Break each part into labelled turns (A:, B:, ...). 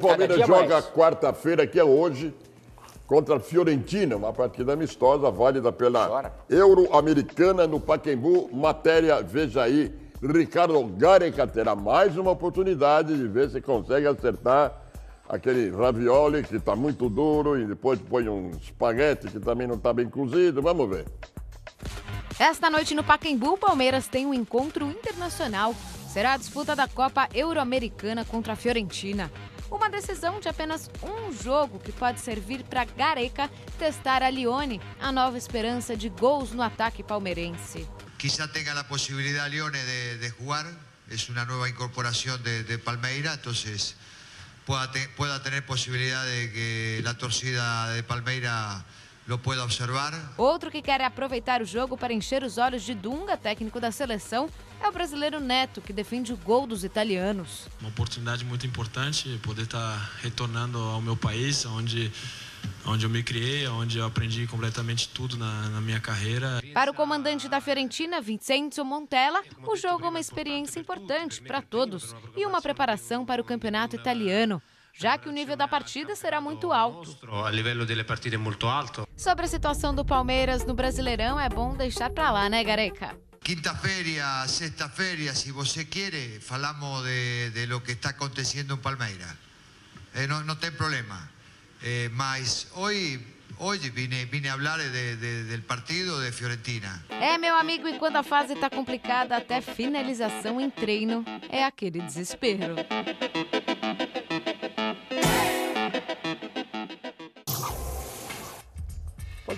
A: Palmeiras joga quarta-feira, que é hoje, contra a Fiorentina, uma partida amistosa, válida pela. Euro-Americana no Paquembu. Matéria, veja aí, Ricardo Gareca terá mais uma oportunidade de ver se consegue acertar aquele ravioli que está muito duro e depois põe um espaguete que também não está bem cozido. Vamos ver.
B: Esta noite no Pacaembu, o Palmeiras tem um encontro internacional. Será a disputa da Copa Euro-Americana contra a Fiorentina. Uma decisão de apenas um jogo que pode servir para Gareca testar a Lione, a nova esperança de gols no ataque palmeirense.
C: quizá tenga la posibilidad Lione de, de jugar, es una nueva incorporación de, de Palmeira, entonces pueda, te- pueda tener de que la torcida de Palmeira lo pueda observar.
B: Outro que quer aproveitar o jogo para encher os olhos de Dunga, técnico da seleção, é o brasileiro Neto, que defende o gol dos italianos.
D: Uma oportunidade muito importante poder estar retornando ao meu país, onde, onde eu me criei, onde eu aprendi completamente tudo na, na minha carreira.
B: Para o comandante da Fiorentina, Vincenzo Montella, o jogo é uma experiência importante para todos e uma preparação para o campeonato italiano, já que o nível da partida será muito alto. Sobre a situação do Palmeiras no Brasileirão, é bom deixar para lá, né, Gareca?
C: Quinta feria, sexta feria, si você quiere, falamos de, de lo que está aconteciendo en Palmeira. Eh, no, no tem problema. Eh, mas hoy, hoy vine, vine a hablar de- de- del partido de Fiorentina.
B: É, meu amigo, e quando a fase está complicada, até finalização em treino é aquele desespero.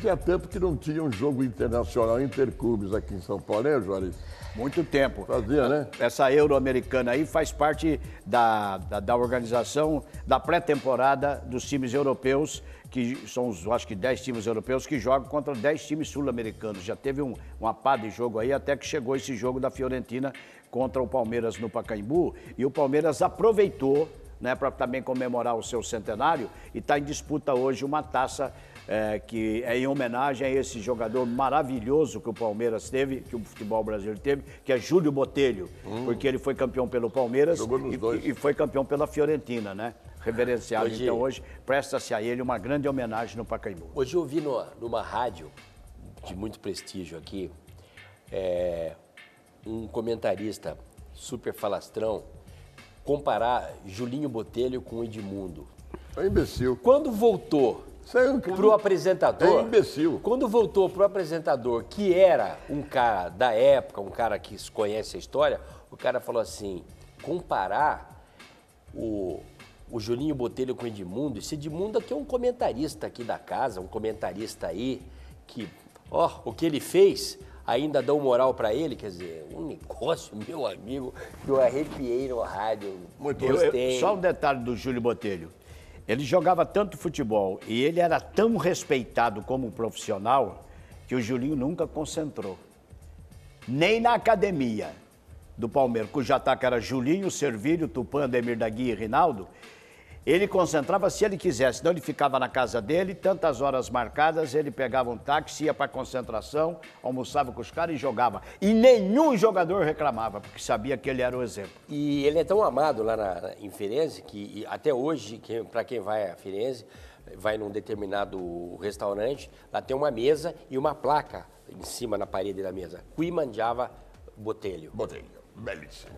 A: Fazia tempo que não tinha um jogo internacional interclubes aqui em São Paulo, né, Juarez?
E: Muito tempo.
A: Fazia, né?
E: Essa Euro-Americana aí faz parte da, da, da organização da pré-temporada dos times europeus, que são os, acho que 10 times europeus que jogam contra 10 times sul-americanos. Já teve um, uma pá de jogo aí, até que chegou esse jogo da Fiorentina contra o Palmeiras no Pacaembu. E o Palmeiras aproveitou né, para também comemorar o seu centenário e está em disputa hoje uma taça é, que é em homenagem a esse jogador maravilhoso que o Palmeiras teve, que o futebol brasileiro teve, que é Júlio Botelho, porque ele foi campeão pelo Palmeiras e, e foi campeão pela Fiorentina, né? Reverenciado.
F: Hoje-
E: Então hoje presta-se a ele uma grande homenagem no Pacaembu.
F: Hoje eu vi no- numa rádio de muito prestígio aqui, é, um comentarista super falastrão comparar Julinho Botelho com o Edmundo.
A: É um imbecil.
F: Quando voltou
A: Um
F: pro apresentador.
A: É imbecil.
F: Quando voltou pro apresentador, que era um cara da época, um cara que conhece a história, o cara falou assim: comparar o, o Julinho Botelho com o Edmundo, esse Edmundo aqui é um comentarista aqui da casa, um comentarista aí, que, ó, o que ele fez, ainda dão moral pra ele, quer dizer, um negócio, meu amigo, que eu arrepiei no rádio.
A: Muito
E: Eu- eu- só um detalhe do Júlio Botelho. Ele jogava tanto futebol e ele era tão respeitado como profissional que o Julinho nunca concentrou. Nem na academia do Palmeiras, cujo ataque era Julinho, Servílio, Tupã, Ademir da Guia e Rinaldo. Ele concentrava se ele quisesse, senão ele ficava na casa dele, tantas horas marcadas, ele pegava um táxi, ia para concentração, almoçava com os caras e jogava. E nenhum jogador reclamava, porque sabia que ele era o exemplo.
F: E ele é tão amado lá na, na- em Firenze que até hoje, para quem vai a Firenze, vai num determinado restaurante, lá tem uma mesa e uma placa em cima na parede da mesa. Qui mangiava botelho.
A: Botelho. Belíssimo.